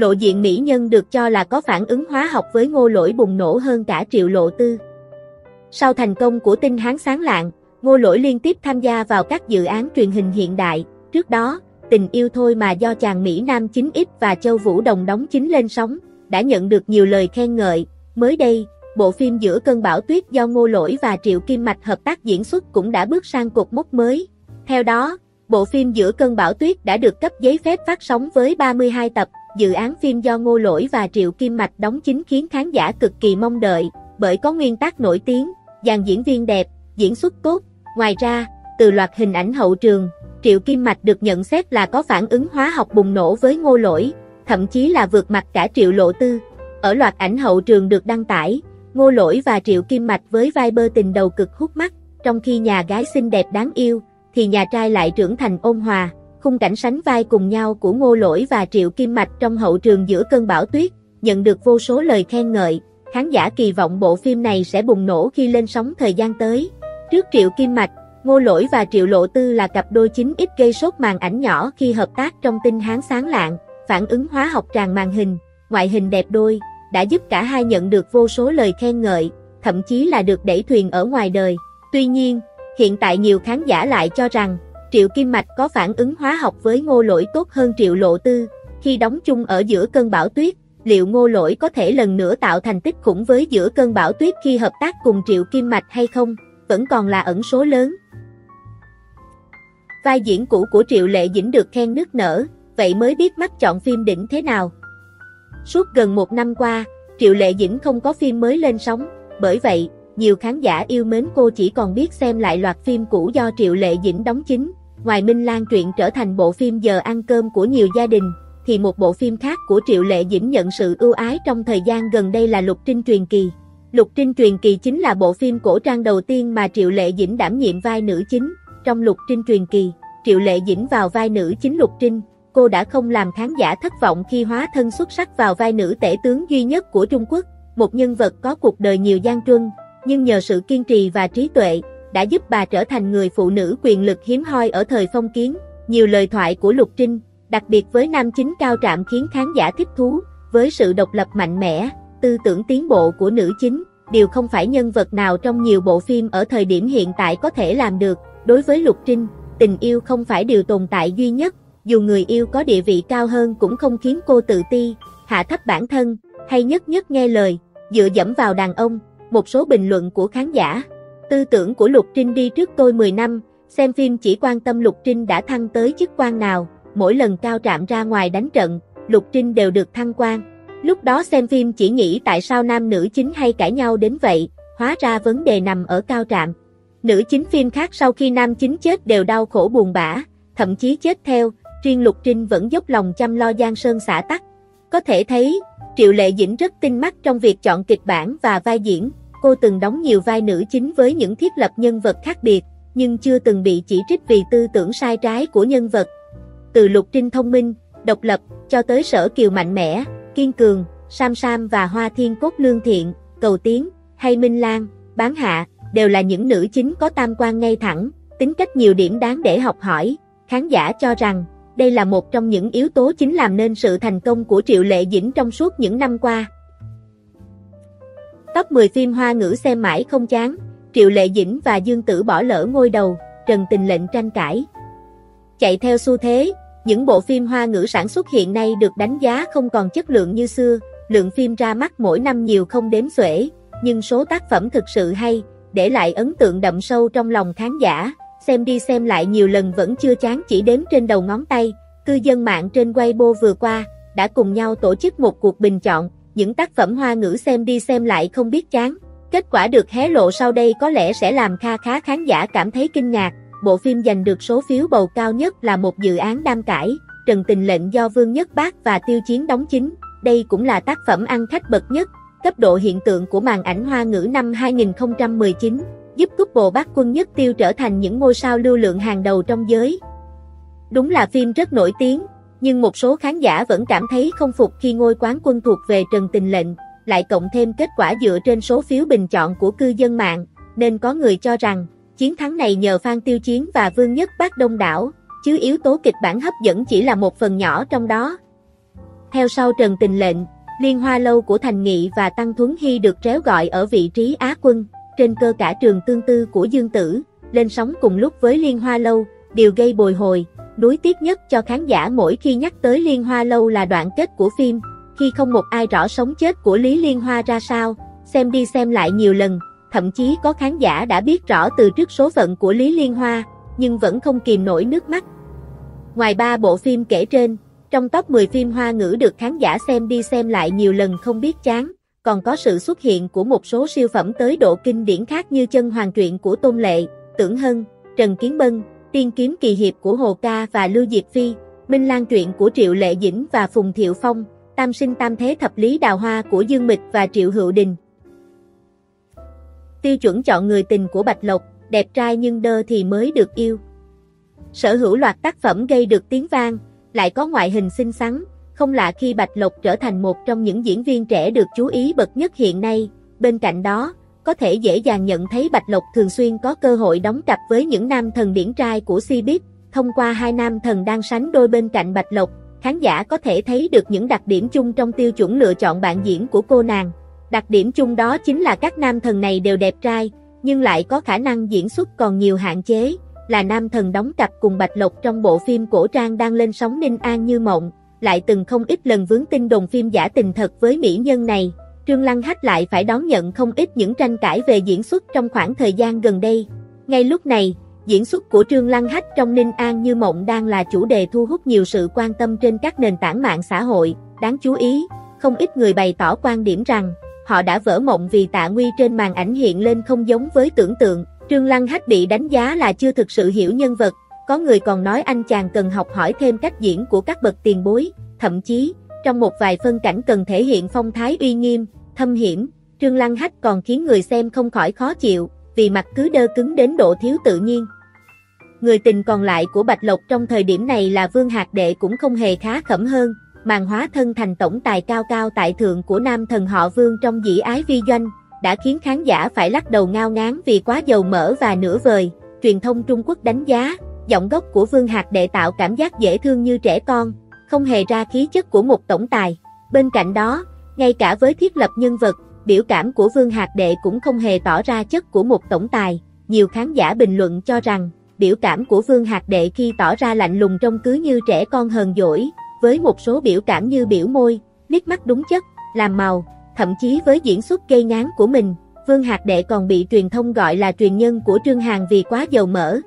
Lộ diện mỹ nhân được cho là có phản ứng hóa học với ngô lỗi bùng nổ hơn cả triệu lộ tư. Sau thành công của tinh hán sáng lạng, ngô lỗi liên tiếp tham gia vào các dự án truyền hình hiện đại. Trước đó, tình yêu thôi mà do chàng Mỹ Nam 9X và Châu Vũ Đồng đóng chính lên sóng, đã nhận được nhiều lời khen ngợi. Mới đây, bộ phim Giữa cơn bão tuyết do Ngô Lỗi và Triệu Kim Mạch hợp tác diễn xuất cũng đã bước sang cột mốc mới. Theo đó, bộ phim Giữa cơn bão tuyết đã được cấp giấy phép phát sóng với 32 tập, dự án phim do Ngô Lỗi và Triệu Kim Mạch đóng chính khiến khán giả cực kỳ mong đợi, bởi có nguyên tác nổi tiếng, dàn diễn viên đẹp, diễn xuất tốt. Ngoài ra, từ loạt hình ảnh hậu trường, Triệu Kim Mạch được nhận xét là có phản ứng hóa học bùng nổ với Ngô Lỗi, thậm chí là vượt mặt cả Triệu Lộ Tư. Ở loạt ảnh hậu trường được đăng tải, Ngô Lỗi và Triệu Kim Mạch với vai bơ tình đầu cực hút mắt, trong khi nhà gái xinh đẹp đáng yêu, thì nhà trai lại trưởng thành ôn hòa, khung cảnh sánh vai cùng nhau của Ngô Lỗi và Triệu Kim Mạch trong hậu trường giữa cơn bão tuyết, nhận được vô số lời khen ngợi, khán giả kỳ vọng bộ phim này sẽ bùng nổ khi lên sóng thời gian tới. Trước Triệu Kim Mạch, Ngô Lỗi và Triệu Lộ Tư là cặp đôi chính ít gây sốt màn ảnh nhỏ khi hợp tác trong tinh hán sáng lạng, phản ứng hóa học tràn màn hình, ngoại hình đẹp đôi, đã giúp cả hai nhận được vô số lời khen ngợi, thậm chí là được đẩy thuyền ở ngoài đời. Tuy nhiên, hiện tại nhiều khán giả lại cho rằng, Triệu Kim Mạch có phản ứng hóa học với ngô lỗi tốt hơn Triệu Lộ Tư, khi đóng chung ở giữa cơn bão tuyết, liệu ngô lỗi có thể lần nữa tạo thành tích khủng với giữa cơn bão tuyết khi hợp tác cùng Triệu Kim Mạch hay không, vẫn còn là ẩn số lớn. Vai diễn cũ của Triệu Lệ Dĩnh được khen nức nở, vậy mới biết mắt chọn phim đỉnh thế nào. Suốt gần một năm qua, Triệu Lệ Dĩnh không có phim mới lên sóng, bởi vậy, nhiều khán giả yêu mến cô chỉ còn biết xem lại loạt phim cũ do Triệu Lệ Dĩnh đóng chính. Ngoài Minh Lan truyện trở thành bộ phim giờ ăn cơm của nhiều gia đình, thì một bộ phim khác của Triệu Lệ Dĩnh nhận sự ưu ái trong thời gian gần đây là Lục Trinh Truyền Kỳ. Lục Trinh Truyền Kỳ chính là bộ phim cổ trang đầu tiên mà Triệu Lệ Dĩnh đảm nhiệm vai nữ chính. Trong Lục Trinh Truyền Kỳ, Triệu Lệ Dĩnh vào vai nữ chính Lục Trinh, cô đã không làm khán giả thất vọng khi hóa thân xuất sắc vào vai nữ tể tướng duy nhất của Trung Quốc, một nhân vật có cuộc đời nhiều gian truân, nhưng nhờ sự kiên trì và trí tuệ, đã giúp bà trở thành người phụ nữ quyền lực hiếm hoi ở thời phong kiến. Nhiều lời thoại của Lục Trinh, đặc biệt với nam chính cao trạm khiến khán giả thích thú, với sự độc lập mạnh mẽ, tư tưởng tiến bộ của nữ chính, điều không phải nhân vật nào trong nhiều bộ phim ở thời điểm hiện tại có thể làm được. Đối với Lục Trinh, tình yêu không phải điều tồn tại duy nhất, dù người yêu có địa vị cao hơn cũng không khiến cô tự ti, hạ thấp bản thân, hay nhất nhất nghe lời, dựa dẫm vào đàn ông, một số bình luận của khán giả. Tư tưởng của Lục Trinh đi trước tôi 10 năm, xem phim chỉ quan tâm Lục Trinh đã thăng tới chức quan nào, mỗi lần cao trạm ra ngoài đánh trận, Lục Trinh đều được thăng quan. Lúc đó xem phim chỉ nghĩ tại sao nam nữ chính hay cãi nhau đến vậy, hóa ra vấn đề nằm ở cao trạm. Nữ chính phim khác sau khi nam chính chết đều đau khổ buồn bã, thậm chí chết theo, riêng Lục Trinh vẫn dốc lòng chăm lo Giang Sơn xã tắc. Có thể thấy, Triệu Lệ Dĩnh rất tinh mắt trong việc chọn kịch bản và vai diễn, cô từng đóng nhiều vai nữ chính với những thiết lập nhân vật khác biệt, nhưng chưa từng bị chỉ trích vì tư tưởng sai trái của nhân vật. Từ Lục Trinh thông minh, độc lập, cho tới sở kiều mạnh mẽ, kiên cường, Sam Sam và Hoa Thiên Cốt lương thiện, cầu tiến, hay Minh Lan, bán hạ, đều là những nữ chính có tam quan ngay thẳng, tính cách nhiều điểm đáng để học hỏi. Khán giả cho rằng, đây là một trong những yếu tố chính làm nên sự thành công của Triệu Lệ Dĩnh trong suốt những năm qua. Top 10 phim hoa ngữ xem mãi không chán, Triệu Lệ Dĩnh và Dương Tử bỏ lỡ ngôi đầu, Trần Tình lệnh tranh cãi. Chạy theo xu thế, những bộ phim hoa ngữ sản xuất hiện nay được đánh giá không còn chất lượng như xưa, lượng phim ra mắt mỗi năm nhiều không đếm xuể, nhưng số tác phẩm thực sự hay, để lại ấn tượng đậm sâu trong lòng khán giả, xem đi xem lại nhiều lần vẫn chưa chán chỉ đếm trên đầu ngón tay. Cư dân mạng trên Weibo vừa qua, đã cùng nhau tổ chức một cuộc bình chọn, những tác phẩm hoa ngữ xem đi xem lại không biết chán. Kết quả được hé lộ sau đây có lẽ sẽ làm kha khá khán giả cảm thấy kinh ngạc. Bộ phim giành được số phiếu bầu cao nhất là một dự án đam cải, Trần Tình lệnh do Vương Nhất Bác và Tiêu Chiến đóng chính. Đây cũng là tác phẩm ăn khách bậc nhất, cấp độ hiện tượng của màn ảnh hoa ngữ năm 2019 giúp cúp bộ bác quân nhất tiêu trở thành những ngôi sao lưu lượng hàng đầu trong giới. Đúng là phim rất nổi tiếng, nhưng một số khán giả vẫn cảm thấy không phục khi ngôi quán quân thuộc về Trần Tình Lệnh, lại cộng thêm kết quả dựa trên số phiếu bình chọn của cư dân mạng, nên có người cho rằng, chiến thắng này nhờ Phan Tiêu Chiến và Vương Nhất Bác đông đảo, chứ yếu tố kịch bản hấp dẫn chỉ là một phần nhỏ trong đó. Theo sau Trần Tình lệnh, Liên Hoa Lâu của Thành Nghị và Tăng Thuấn Hy được réo gọi ở vị trí Á quân, trên cơ cả trường tương tư của Dương Tử, lên sóng cùng lúc với Liên Hoa Lâu, điều gây bồi hồi, đối tiếc nhất cho khán giả mỗi khi nhắc tới Liên Hoa Lâu là đoạn kết của phim, khi không một ai rõ sống chết của Lý Liên Hoa ra sao, xem đi xem lại nhiều lần, thậm chí có khán giả đã biết rõ từ trước số phận của Lý Liên Hoa, nhưng vẫn không kìm nổi nước mắt. Ngoài ba bộ phim kể trên, trong top 10 phim hoa ngữ được khán giả xem đi xem lại nhiều lần không biết chán, còn có sự xuất hiện của một số siêu phẩm tới độ kinh điển khác như chân hoàng truyện của Tôn Lệ, Tưởng Hân, Trần Kiến Bân, Tiên kiếm kỳ hiệp của Hồ Ca và Lưu Diệp Phi, Minh Lan truyện của Triệu Lệ Dĩnh và Phùng Thiệu Phong, Tam sinh tam thế thập lý đào hoa của Dương Mịch và Triệu Hữu Đình. Tiêu chuẩn chọn người tình của Bạch Lộc, đẹp trai nhưng đơ thì mới được yêu. Sở hữu loạt tác phẩm gây được tiếng vang, lại có ngoại hình xinh xắn, không lạ khi Bạch Lộc trở thành một trong những diễn viên trẻ được chú ý bậc nhất hiện nay. Bên cạnh đó, có thể dễ dàng nhận thấy Bạch Lộc thường xuyên có cơ hội đóng cặp với những nam thần điển trai của Cbiz. Thông qua hai nam thần đang sánh đôi bên cạnh Bạch Lộc, khán giả có thể thấy được những đặc điểm chung trong tiêu chuẩn lựa chọn bạn diễn của cô nàng. Đặc điểm chung đó chính là các nam thần này đều đẹp trai, nhưng lại có khả năng diễn xuất còn nhiều hạn chế, là nam thần đóng cặp cùng Bạch Lộc trong bộ phim cổ trang đang lên sóng Ninh An Như Mộng, lại từng không ít lần vướng tin đồn phim giả tình thật với mỹ nhân này. Trương Lăng Hách lại phải đón nhận không ít những tranh cãi về diễn xuất trong khoảng thời gian gần đây. Ngay lúc này, diễn xuất của Trương Lăng Hách trong Ninh An Như Mộng đang là chủ đề thu hút nhiều sự quan tâm trên các nền tảng mạng xã hội. Đáng chú ý, không ít người bày tỏ quan điểm rằng, họ đã vỡ mộng vì tạ nguy trên màn ảnh hiện lên không giống với tưởng tượng. Trương Lăng Hách bị đánh giá là chưa thực sự hiểu nhân vật, có người còn nói anh chàng cần học hỏi thêm cách diễn của các bậc tiền bối, thậm chí, trong một vài phân cảnh cần thể hiện phong thái uy nghiêm, thâm hiểm, Trương Lăng Hách còn khiến người xem không khỏi khó chịu, vì mặt cứ đơ cứng đến độ thiếu tự nhiên. Người tình còn lại của Bạch Lộc trong thời điểm này là Vương Hạc Đệ cũng không hề khá khẩm hơn, màn hóa thân thành tổng tài cao cao tại thượng của nam thần họ Vương trong dĩ ái vi doanh, đã khiến khán giả phải lắc đầu ngao ngán vì quá dầu mỡ và nửa vời. Truyền thông Trung Quốc đánh giá, giọng gốc của Vương Hạc Đệ tạo cảm giác dễ thương như trẻ con, không hề ra khí chất của một tổng tài. Bên cạnh đó, ngay cả với thiết lập nhân vật, biểu cảm của Vương Hạc Đệ cũng không hề tỏ ra chất của một tổng tài. Nhiều khán giả bình luận cho rằng, biểu cảm của Vương Hạc Đệ khi tỏ ra lạnh lùng trông cứ như trẻ con hờn dỗi, với một số biểu cảm như biểu môi, liếc mắt đúng chất, làm màu, thậm chí với diễn xuất gây ngán của mình, Vương Hạc Đệ còn bị truyền thông gọi là truyền nhân của Trương Hàn vì quá dầu mỡ.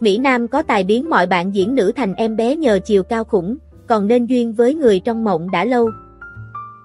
Mỹ Nam có tài biến mọi bạn diễn nữ thành em bé nhờ chiều cao khủng, còn nên duyên với người trong mộng đã lâu.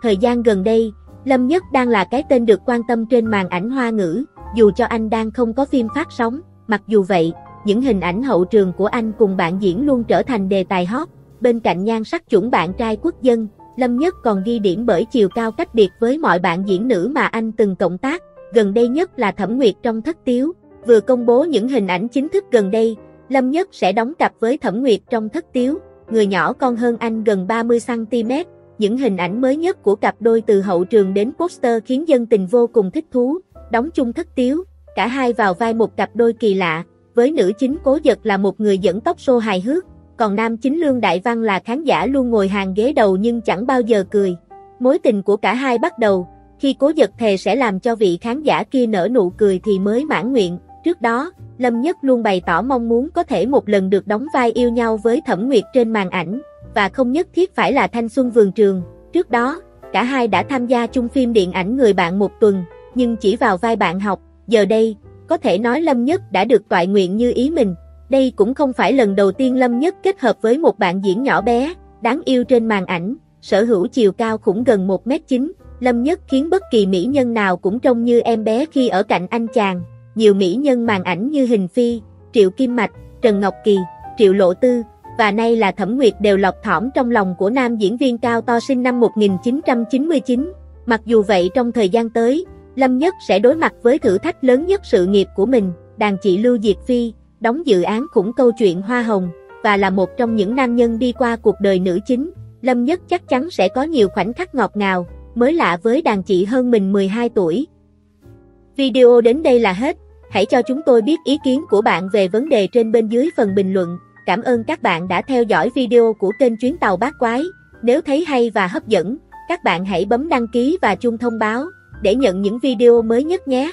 Thời gian gần đây, Lâm Nhất đang là cái tên được quan tâm trên màn ảnh hoa ngữ, dù cho anh đang không có phim phát sóng, mặc dù vậy, những hình ảnh hậu trường của anh cùng bạn diễn luôn trở thành đề tài hot, bên cạnh nhan sắc chuẩn bạn trai quốc dân, Lâm Nhất còn ghi điểm bởi chiều cao cách biệt với mọi bạn diễn nữ mà anh từng cộng tác, gần đây nhất là Thẩm Nguyệt trong Thất Tiếu, vừa công bố những hình ảnh chính thức gần đây, Lâm Nhất sẽ đóng cặp với Thẩm Nguyệt trong Thất Tiếu, người nhỏ con hơn anh gần 30cm, những hình ảnh mới nhất của cặp đôi từ hậu trường đến poster khiến dân tình vô cùng thích thú, đóng chung Thất Tiếu, cả hai vào vai một cặp đôi kỳ lạ, với nữ chính cố giật là một người dẫn tóc xô hài hước, còn nam chính Lương Đại Văn là khán giả luôn ngồi hàng ghế đầu nhưng chẳng bao giờ cười. Mối tình của cả hai bắt đầu, khi cố giật thề sẽ làm cho vị khán giả kia nở nụ cười thì mới mãn nguyện. Trước đó, Lâm Nhất luôn bày tỏ mong muốn có thể một lần được đóng vai yêu nhau với Thẩm Nguyệt trên màn ảnh, và không nhất thiết phải là thanh xuân vườn trường. Trước đó, cả hai đã tham gia chung phim điện ảnh Người bạn một tuần, nhưng chỉ vào vai bạn học, giờ đây, có thể nói Lâm Nhất đã được toại nguyện như ý mình. Đây cũng không phải lần đầu tiên Lâm Nhất kết hợp với một bạn diễn nhỏ bé, đáng yêu trên màn ảnh, sở hữu chiều cao khủng gần 1m9, Lâm Nhất khiến bất kỳ mỹ nhân nào cũng trông như em bé khi ở cạnh anh chàng. Nhiều mỹ nhân màn ảnh như Hình Phi, Triệu Kim Mạch, Trần Ngọc Kỳ, Triệu Lộ Tư, và nay là Thẩm Nguyệt đều lọt thỏm trong lòng của nam diễn viên cao to sinh năm 1999. Mặc dù vậy trong thời gian tới, Lâm Nhất sẽ đối mặt với thử thách lớn nhất sự nghiệp của mình, đàn chị Lưu Diệt Phi, đóng dự án khủng câu chuyện Hoa Hồng, và là một trong những nam nhân đi qua cuộc đời nữ chính. Lâm Nhất chắc chắn sẽ có nhiều khoảnh khắc ngọt ngào, mới lạ với đàn chị hơn mình 12 tuổi. Video đến đây là hết, hãy cho chúng tôi biết ý kiến của bạn về vấn đề trên bên dưới phần bình luận. Cảm ơn các bạn đã theo dõi video của kênh Chuyến Tàu Bát Quái. Nếu thấy hay và hấp dẫn, các bạn hãy bấm đăng ký và chuông thông báo để nhận những video mới nhất nhé.